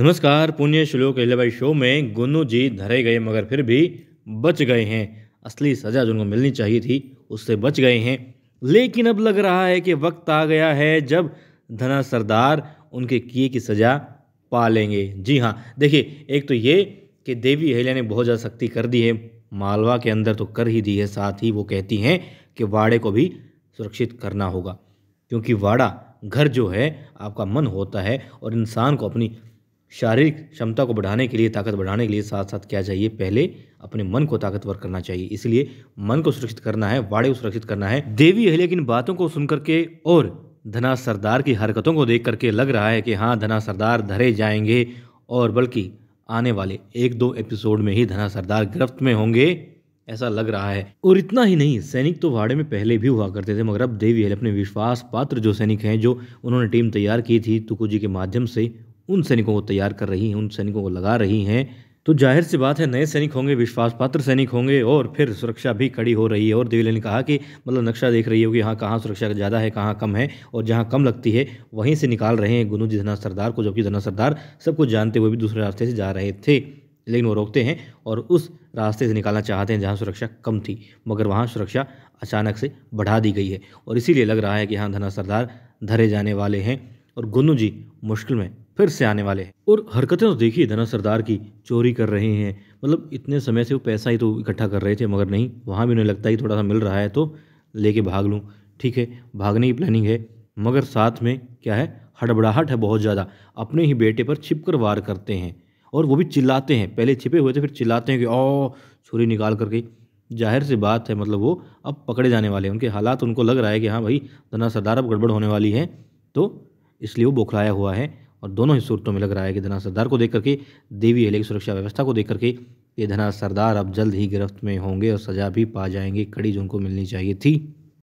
नमस्कार, पुण्य श्लोक भाई शो में गुन्नू जी धरे गए, मगर फिर भी बच गए हैं। असली सज़ा जो उनको मिलनी चाहिए थी, उससे बच गए हैं। लेकिन अब लग रहा है कि वक्त आ गया है जब धना सरदार उनके किए की सज़ा पा लेंगे। जी हाँ देखिए, एक तो ये कि देवी अहिल्या ने बहुत ज़्यादा सख्ती कर दी है। मालवा के अंदर तो कर ही दी है, साथ ही वो कहती हैं कि वाड़े को भी सुरक्षित करना होगा, क्योंकि वाड़ा घर जो है, आपका मन होता है और इंसान को अपनी शारीरिक क्षमता को बढ़ाने के लिए, ताकत बढ़ाने के लिए साथ साथ क्या चाहिए? पहले अपने मन को ताकतवर करना चाहिए। इसलिए मन को सुरक्षित करना है वाड़े को सुरक्षित करना है। देवी अहलिया की इन बातों को सुन करके और धना सरदार की हरकतों को देख करके लग रहा है कि हाँ धना सरदार धरे जाएँगे और बल्कि आने वाले एक दो एपिसोड में ही धना सरदार गिरफ्त में होंगे, ऐसा लग रहा है। और इतना ही नहीं, सैनिक तो वाड़े में पहले भी हुआ करते थे, मगर अब देवी अपने विश्वास पात्र जो सैनिक हैं, जो उन्होंने टीम तैयार की थी तुकू जी के माध्यम से उन सैनिकों को तैयार कर रही हैं, उन सैनिकों को लगा रही हैं। तो ज़ाहिर सी बात है, नए सैनिक होंगे विश्वास पात्र सैनिक होंगे और फिर सुरक्षा भी कड़ी हो रही है। और देवीले ने कहा कि मतलब नक्शा देख रही होगी हाँ कहाँ सुरक्षा ज़्यादा है, कहाँ कम है और जहाँ कम लगती है, वहीं से निकाल रहे हैं गुनु जी धना सरदार को, जबकि धना सरदार सब कुछ जानते हुए भी दूसरे रास्ते से जा रहे थे, लेकिन वो रोकते हैं और उस रास्ते से निकालना चाहते हैं जहाँ सुरक्षा कम थी, मगर वहाँ सुरक्षा अचानक से बढ़ा दी गई है। और इसीलिए लग रहा है कि हाँ धना सरदार धरे जाने वाले हैं और गुन्नू जी मुश्किल में फिर से आने वाले हैं। और हरकतें तो देखिए धना सरदार की चोरी कर रहे हैं। मतलब इतने समय से वो पैसा ही तो इकट्ठा कर रहे थे, मगर नहीं, वहाँ भी उन्हें लगता है थोड़ा सा मिल रहा है तो लेके भाग लूँ। ठीक है, भागने की प्लानिंग है, मगर साथ में क्या है, हड़बड़ाहट है बहुत ज़्यादा। अपने ही बेटे पर छिप कर वार करते हैं, और वो भी चिल्लाते हैं। पहले छिपे हुए थे, फिर चिल्लाते हैं कि ओ छुरी निकाल करके। ज़ाहिर सी बात है मतलब वो अब पकड़े जाने वाले हैं। उनके हालात, उनको लग रहा है कि हाँ भाई धना सरदार अब गड़बड़ होने वाली है तो इसलिए वो बौखलाया हुआ है। और दोनों ही सूरतों में लग रहा है कि धना सरदार को देख करके देवी अहले की सुरक्षा व्यवस्था को देख करके ये धना सरदार अब जल्द ही गिरफ्त में होंगे और सज़ा भी पा जाएँगे, कड़ी जो उनको मिलनी चाहिए थी।